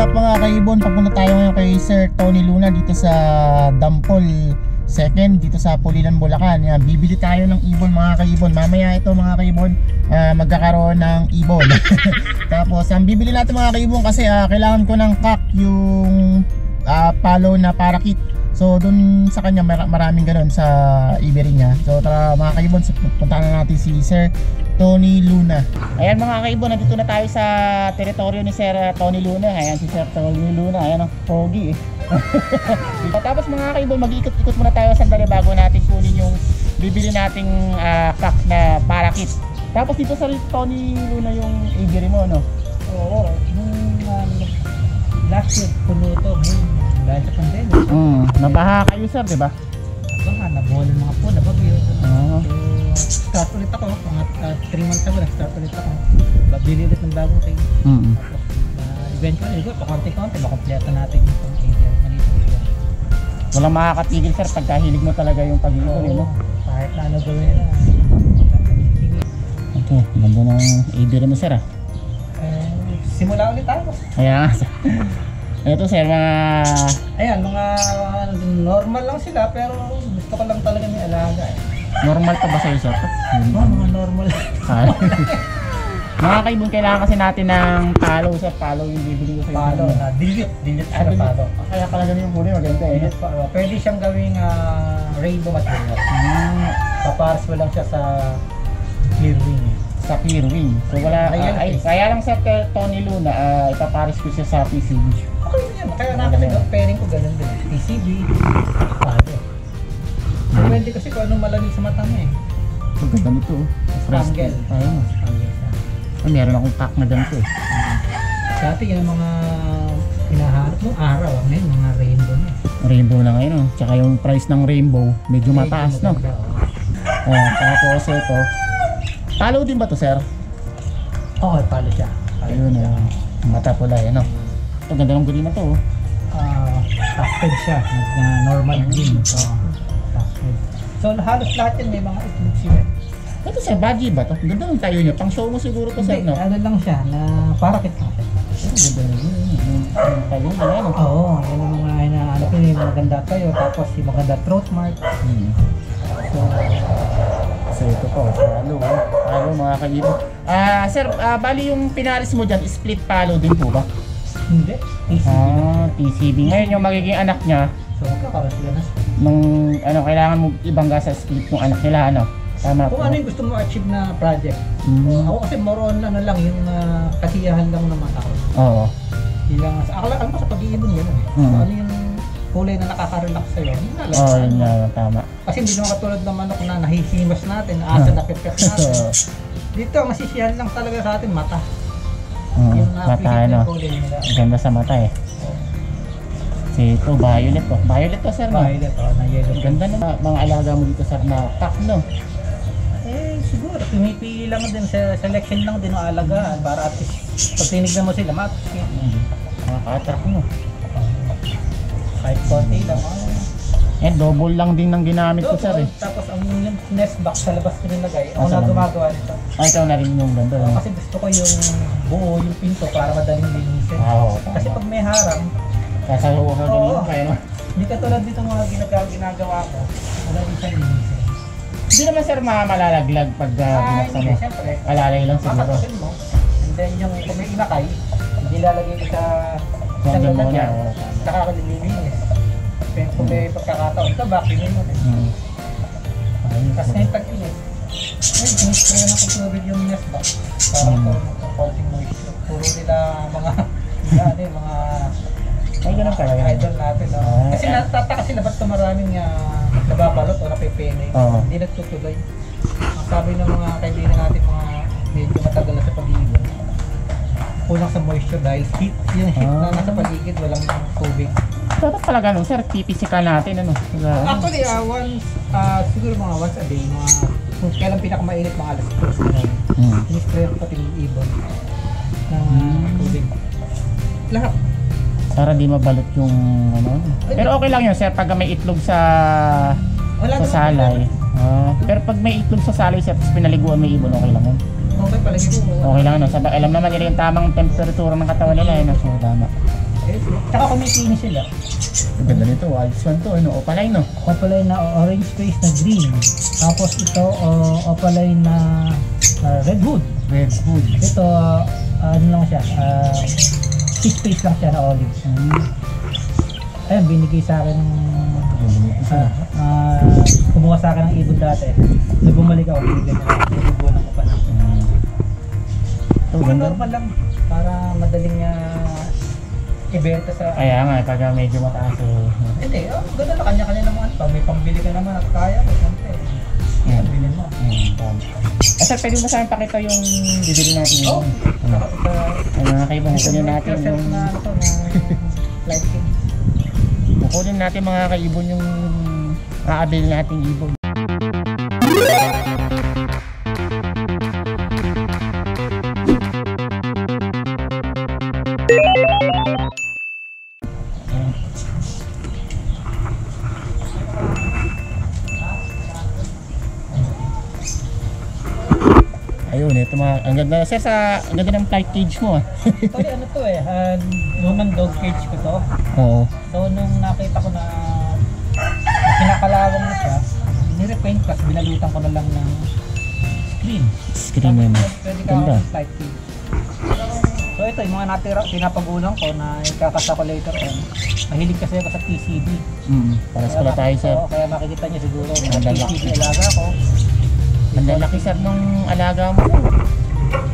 up mga kaibon? Papunta tayo ngayon kay Sir Tony Luna dito sa Dampol Second dito sa Pulilan, Bulacan. Yan, bibili tayo ng ibon mga kaibon. Mamaya ito mga kaibon, ah, magkakaroon ng ibon. Tapos ang bibili natin mga kaibon kasi ah, kailangan ko ng kak yung ah, palo na parakit. So dun sa kanya mar- maraming ganun sa Ibery niya. So tara mga kaibon, puntahan na natin si Sir Tony Luna. Ayan mga kaibon, nandito na tayo sa teritoryo ni Sir uh, Tony Luna. Ayan si Sir Tony Luna. Ayan ang pogi eh. Tapos mga kaibon, mag-ikot-ikot muna tayo sandali bago natin kunin yung bibili nating ah, pack na parakit. Tapos dito sa Tony Luna yung Ibery mo, no? Oo, nung um, last year, puno to, boom. Dahil sa pandemic, Mm, nabaha kayo sir, di ba? baka nabuhol yung mga po, nabagyo. Oo. So, start ulit ako, mga 3 months ago, nag-start ulit ako. Babili ulit ng bagong team. Mm. Tapos, uh, eventually, go, pakonti-konti, makompleto natin yung area, manito area. Walang makakatigil sir pagka hilig mo talaga yung pag-iikot, eh, no? kahit na ano gawin na. Ito, ganda ng Ibery mo sir ah. Eh, simula ulit tayo. Kaya nga sir. Ito sir, mga Ayan, mga normal lang sila, pero gusto ko lang talaga may alaga eh. normal pa ba sa'yo sir? Oh, mga normal. Ah. mga kaibon, kailangan kasi natin ng palo sir. Palo yung bibili ko sa'yo. Palo na, dilute, dilute Ah, siya na palo. Kaya pala ganun yung huli, maganda eh. Dilute oh, pwede siyang gawing ah, rainbow material. Hmm, Paparas mo lang siya sa clear wing. eh. sa clear wing. So wala, Ayan, ah, ay, eh. kaya lang sa Tony Luna, ah, ipaparis ko siya sa PCB. Kaya na kasi pairing ko ganun din. PCB, palo. Depende kasi kung anong malamig sa mata mo eh. Ang ganda nito. oh. Spangle. Ayun. Spangle siya. Ay, meron akong pack na ganito eh. Dati yung mga hinahanap nung araw, ah, ngayon mga rainbow na. eh. Rainbow na ngayon, oh. Tsaka yung price ng rainbow, medyo mataas, no? Oh. Ayan, tapos ito. Palo din ba to, sir? Oo, oh, palo siya. Ayun, ayun. Mata pula, yan, no? Ito, ganda ng guli na to. Ah, tufted siya, na normal green. So, tufted. So, halos lahat yan may mga itlog sila. Ito, sir, budgie ba to? Ganda ng tayo niya. Pang show mo siguro to, sir, Hindi, no? ano lang siya, na parakit lang siya. Ganda ng yun. Yung yung tayo na yan, oh. Oo, yan ang mga hinahanap ko yung maganda tayo, tapos yung maganda throat mark. Hmm. So, So, ito po, palo, oh. Palo, mga kaibo. Ah, sir, ah, bali yung pinaris mo dyan, split palo din po ba? Hindi. PCB lang. Ah, TCB. Ngayon, yung magiging anak niya, So, magkakaroon sila na. nung ano kailangan mo ibangga sa split ng anak nila ano tama Kung po ano yung gusto mo achieve na project. Mhm. Ako kasi more on ano lang, yung uh, kasiyahan lang ng mata ko. oo Hindi lang, sa, akala, alam ko sa pag-iibon gano'n eh. Mm. Kung ano yung kulay na nakaka-relax sa'yo, yun na lang. oo yun nga tama Kasi hindi naman katulad ng manok na nahihimos natin, asa na pipet natin. Dito, masisiyahan lang talaga sa atin, mata. Mata ano nila. ganda sa mata eh si ito violet to violet to sir no Violet, oh, na yellow. ganda na mga alaga mo dito sir na pack no Eh, siguro, pumipili lang din sa selection lang din ang alagaan para at least pag tinignan mo sila, ma-appreciate. mm. mga ka-attract mo Kahit konti lang. ah. Eh double lang din ng ginamit ko sir eh Tapos ang yung nest box sa labas ko nilagay, ako Ah, na gumagawa nito. ay ikaw na rin yung ganda no? Kasi gusto ko yung buo, yung pinto para madaling linisin. oo Kasi pag may harang, sasaluhan ka din kayo no hindi katulad dito mga ginagawa, ginagawa ko, wala din siya linisin. hindi naman sir ma- malalaglag pag uh, Ah, binuksan hindi, mo siyempre. alalay lang siguro mo. And then yung kung may inakay, hindi lalagay ko sa isang lalagyan. Saka ko nililinis. Kaya kung may pagkakataon ka, vacuumin mo rin. Ayun, Tapos ngayon tag-init, ay, sinispray na ko tubig yung nest box. Para Hmm. ko ng konting moisture. Puro nila mga, mga, ano, yung mga Ay, ganun pala yun. idol natin. No? Ah, Kasi eh. natataka sila ba't maraming uh, nababalot o napipene. Hindi nagtutuloy. Ang sabi ng mga kaibigan natin, mga medyo matagal na sa pag-iibon, kulang sa moisture dahil heat. Yung heat na Ah. nasa paligid, walang tubig. Dapat pala ganun, sir. Pipisikan natin, ano. Diba? Actually, uh, once, uh, siguro mga once a day, mga kung kailan pinakamainit mga alas 2 na Hmm. Sinispray ko pati yung ibon ng Hmm. tubig. Lahat. Para di mabalot yung, ano. Pero okay lang yun, sir, pag may itlog sa Wala sa salay. Ah, pero pag may itlog sa salay, sir, tapos pinaliguan may ibon, okay lang yun. Okay pala yun. Okay lang, ano. Sabi, alam naman nila yung tamang temperatura ng katawan nila, eh, no? So, tama. Tsaka kumikinis sila. Ang ganda nito, Alps 1 to, ano, opaline no? Opaline na orange face na green. Tapos ito uh, opaline na uh, red hood. Red hood. Ito uh, ano lang siya, uh, fish face lang siya na olive. Ayun, binigay sa akin ng uh, uh, kumuha sa akin ng ibon dati. Nung bumalik ako, binigyan niya ako. Binubunan ko pa lang. Mm. Ito, Siguro ganda. normal lang para madaling uh, ibenta sa... Kaya nga, pag medyo mataas eh. Hindi, oh, ganda na kanya-kanya naman. Pag may pambili ka naman at kaya mo, siyempre. Yan. Pambili mo. Mm. Eh sir, pwede mo sa amin pakita yung bibili natin Oh, yun. saka sa... Ay mga kaibigan, kunin natin yung... na ano to, na. Kukunin natin mga kaibon yung aabil nating ibon. Ayun, ito mga, ang ganda, sir, sa, ang ganda ng flight cage mo ah. Actually, ano to eh, uh, human dog cage ko to. Oo. So, nung nakita ko na pinakalawang na siya, nirepaint plus binalutan ko na lang ng screen. Screen yun. Tapos, Pwede ka Ganda. flight cage. So ito, yung mga natira, pinapagulang ko na ikakasa ko later on. Mahilig kasi ako sa PCB. Mm, paras pala tayo, sir. Kaya makikita niyo siguro, mga. PCB alaga ko. Ang lalaki, sir, nung alaga mo.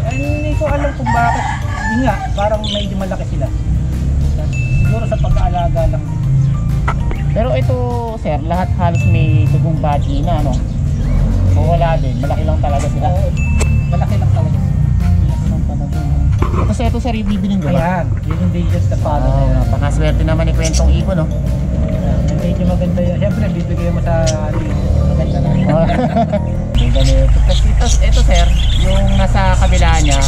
Eh, Hindi ko alam kung bakit. Hindi nga, parang medyo malaki sila. Siguro sa pag-aalaga lang. Pero ito, sir, lahat halos may dugong body na, ano? O wala din, malaki lang talaga sila. Oo, malaki lang talaga. Malaki lang talaga. Ito, sir, ito, sir, ibibiling ko ba? Ayan, yun yung digits na follow Oo, na yun. napakaswerte naman ni Kwentong Ibon, no? Medyo maganda yun. Siyempre, bibigay mo sa ating maganda na. Oh. Tapos ito, ito, sir, yung nasa kabila niya,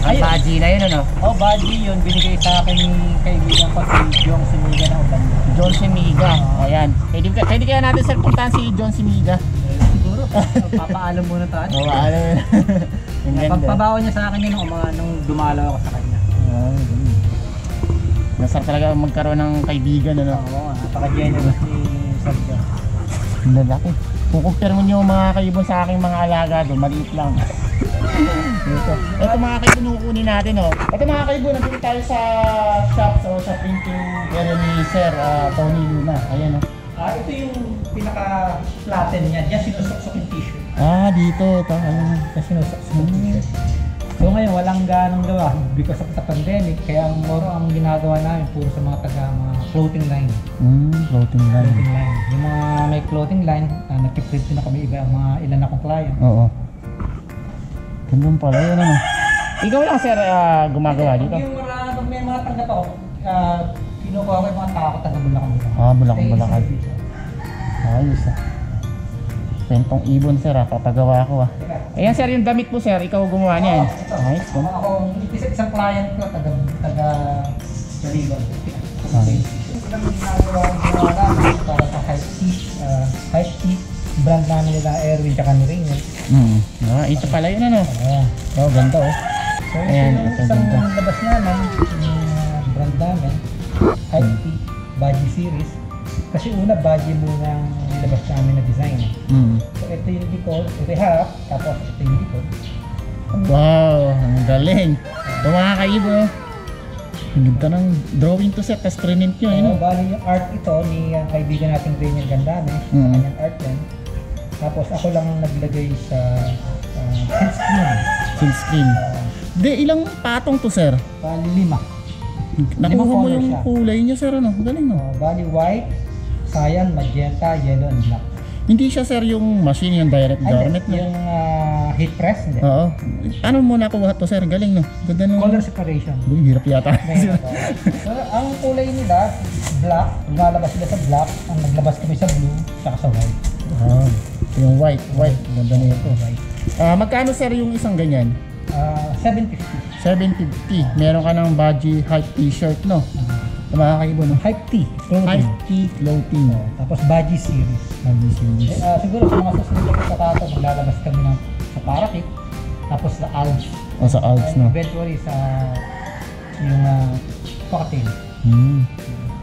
ang Ayun. na yun, ano? Oh, buddy yun. Binigay sa akin ni kaibigan ko si Jong Siniga na ulan. John Simiga. Ayan. Pwede, pwede kaya natin, sir, puntahan si John Simiga. Siguro, papaalam muna tayo. Oo, ano yun? Ang ganda. Pagpabawa niya sa akin yun nung, mga, nung dumalaw ako sa kanya. Ah, ganun. Masarap talaga magkaroon ng kaibigan, ano? Oo, napaka-generous ni Sir John. Ang lalaki. Compare mo yung mga kaibon sa aking mga alaga doon, maliit lang. Ito. Ito mga kaibon kukunin natin, oh. Ito mga kaibon, nandito tayo sa shop, so sa printing area ni Sir ah, Tony Luna. Ayan, oh. Ah, ito yung pinaka-flatten niya. Diyan sinusuksok yung t-shirt. Ah, dito. Ito, ayun. Diyan sinusuksok yung t-shirt. So ngayon, walang ganong gawa because of the pandemic. Kaya ang moro ang ginagawa namin puro sa mga taga mga clothing line. Hmm, floating line. Clothing line. Yung mga may clothing line, uh, nagpiprint din na kami iba, mga ilan akong client. Oo. Gandun pala yun, ano. Ikaw lang, Sir, ah, gumagawa dito. Yung mga, pag may mga tanggap ako, uh, kinukuha ko yung mga tao taga Bulacan. Ah, Bulacan, Bulacan. Ayos, ah. Pentong ibon, Sir, ah. Papagawa ko, ah. Ayan, Sir, yung damit mo, Sir. Ikaw gumawa niyan. Oo, ito. Ayos, Ako, ako, isa isang client ko, taga, taga Baligon. Ah. Ito lang ginagawa ko para sa Hype Tea. Uh, Tea, brand namin nila Erwin tsaka ni. Hmm. Ah, ito pala yun, ano. Oo. Oh, ganda, oh. So, Ayan, ito isang ganda. labas namin, yung uh, brand namin, Hype Tea, Budgie Series. Kasi una, Budgie muna ang nilabas namin na design. Hmm. So, ito yung likod, ito yung harap, tapos ito yung likod. Wow, ang galing. Ito mga kaibon, oh. Ang ganda ng drawing to, Sir. Tapos print nyo, So, yun, bali yung art ito ni uh, kaibigan nating Rainier Gandame, Mm. kanyang art yan. Tapos ako lang ang naglagay sa uh, screen. Full screen. Uh, Di, ilang patong to, Sir? bali lima. Nakuha mo yung siya. kulay niya, Sir, ano? Galing, no? Uh, bali white, cyan, magenta, yellow, and black. Hindi siya, Sir, yung machine, yung direct Ay, garment, no? yung uh, heat press, hindi. Oo. Ano mo nakuha to, Sir? Galing, no? Ganda nung... Color separation. Uy, hirap yata. Ngayon, so, ang kulay nila, black, lumalabas sila sa black, ang naglabas kami sa blue, saka sa white. ah, yung white, white. Ganda na ito. Ah, magkano, Sir, yung isang ganyan? Uh, 750. 750. Meron ka ng Baji Hype t-shirt, no? Sa mga kaibo, no? Hype T, clothing. Hype T clothing. Tapos Baji series. Baji Eh, series. ah, siguro sa mga susunod na pagkatato, maglalabas kami ng sa Parakit, tapos sa Alps. O sa Alps, no? eventually sa yung uh, cocktail. Hmm.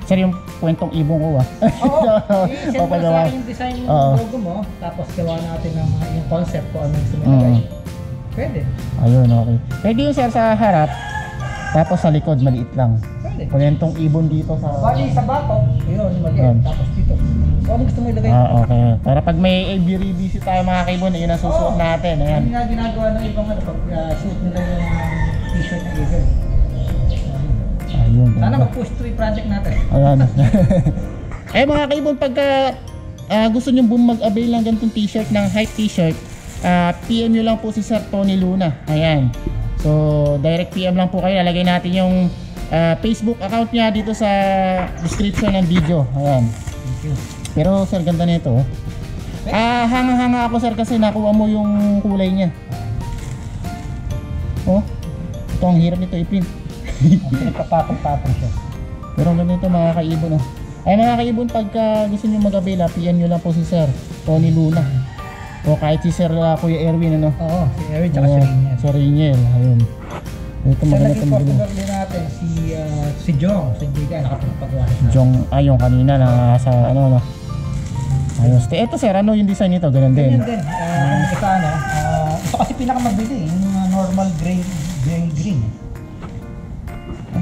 Sir, yung kwentong ibong ko ah. Oo, i-send mo na sa Papagawa. akin yung design ng logo mo, tapos gawa natin ng uh, yung concept kung ano gusto mo ilagay. Mm. Pwede, Ayun, okay. Pwede yung sir sa harap, tapos sa likod, maliit lang. pwede. Kwentong ibon dito sa... Bali sa batok, yun, maliit. Tapos dito. Kung ano gusto mo ilagay. Ah, okay. Para pag may ABRBC tayo mga kaibon, yun ang susuot Oo. natin. Ayan. Yan nga ginagawa ng ibang ano, pag uh, shoot nila yung t-shirt na Eagle. Ayun. Sana mag-push through yung project natin. Ayan. eh mga kaibon, pagka ah, gusto nyo bum mag-avail ng ganitong t-shirt, ng hype t-shirt, ah, PM nyo lang po si Sir Tony Luna. Ayan. So, direct PM lang po kayo. Lalagay natin yung ah, Facebook account niya dito sa description ng video. Ayan. Pero sir, ganda nito. oh. Ah, hanga-hanga ako sir kasi nakuha mo yung kulay niya. Oh. Ito ang hirap nito i-print. Pinagpapatong-patong siya. Pero ganito mga kaibon oh. Ay mga kaibon pagka gusto niyo mag-avail, ah, PM niyo lang po si Sir Tony Luna. O kahit si Sir ah, Kuya Erwin ano. Oo, si Eric tsaka si Rainier. Si Rainier, ayun. Ito Sa maganda itong natin, si uh, si Jong, si Jiga, nakapagpagawa na. Jong, ay yung kanina na sa ano ano. Ayos. Ito sir, ano yung design nito? Ganun din. Ganyan din. Uh, ito ano, ah, ito kasi pinakamabili, yung normal gray, gray green.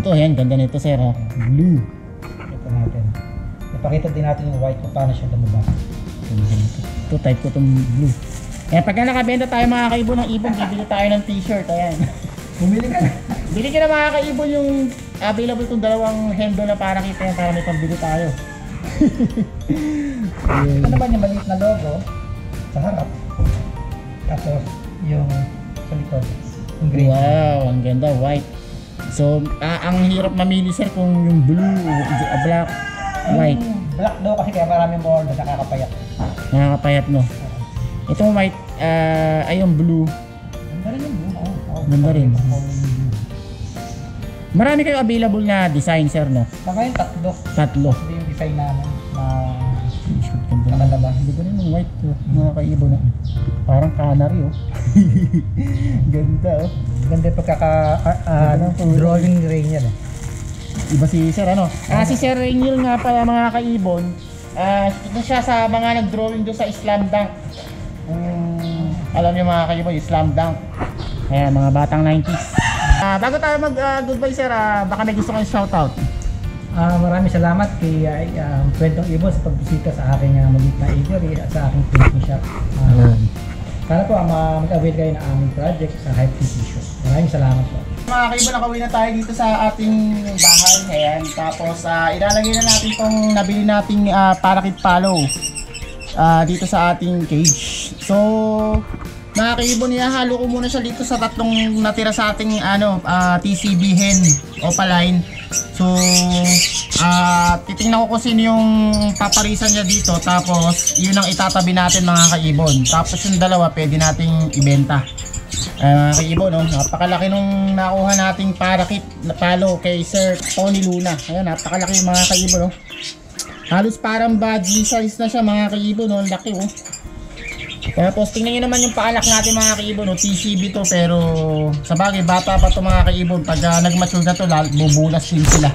Ito, ayan, ganda nito sir ha. Blue. Ito natin. Ipakita din natin yung white kung paano siya lumabas. Ito type ko itong blue. Eh, pagka nakabenta tayo mga kaibon ng ibon, bibili tayo ng t-shirt. Ayan. Bumili ka na. Bili ka na mga kaibon yung available itong dalawang hendo na para kita yan para may pambili tayo. Ito naman yung maliit na logo sa harap. Tapos yung sa likod, yung gray. Wow, ang ganda, white. So, ah, ang hirap mamili sir kung yung blue, uh, black, white. Yung black daw kasi kaya maraming more na nakakapayat. Nakakapayat no. Itong white, ah, ay yung blue. Ganda rin yung blue. Ganda rin. Marami kayo available na design sir no? Sa ngayon, tatlo. Tatlo. Ito yung design namin na nakalabas. Hindi ko rin yung white oh, mga kaibon na. Parang canary oh. ganda oh. Ganda yung pagkaka, ah, ano, drawing ring yan eh. Iba si Sir ano? Ah, si Sir Rainiel nga pala mga kaibon. Ah, ito siya sa mga nag-drawing doon sa Slam Dunk. Um, alam niyo mga kaibon, yung Slam Dunk. Ayan, mga batang 90s. Ah, bago tayo mag ah, goodbye sir, ah, baka may gusto kayong shoutout. Ah, maraming salamat kay uh, um, Kwentong Ibon sa pagbisita sa aking uh, maliit na eatery at sa aking printing shop. Ah, sana po ma- mag-avail kayo ng aming project sa Hype Show. Maraming salamat po. Mga kaibo, nakauwi na tayo dito sa ating bahay. Ayan. Tapos, ah, ilalagay na natin tong nabili nating ah, parakit palo ah, dito sa ating cage. So, mga kaibo, nihahalo ko muna siya dito sa tatlong natira sa ating ano, ah, TCB hen opaline. So, ah titingnan ko kung sino yung paparisan niya dito. Tapos, yun ang itatabi natin mga kaibon. Tapos yung dalawa, pwede nating ibenta. Kay Ibo, no? Napakalaki nung nakuha nating parakit na palo kay Sir Tony Luna. Ayan, napakalaki mga kaibo, no? Halos parang badly size na siya mga kaibo, no? Laki, oh. Tapos tingnan nyo naman yung paalak natin mga kaibo, no? TCB to, pero sa bagay, bata pa to mga kaibo. Pag ah, nag-mature na to, bubulas din sila.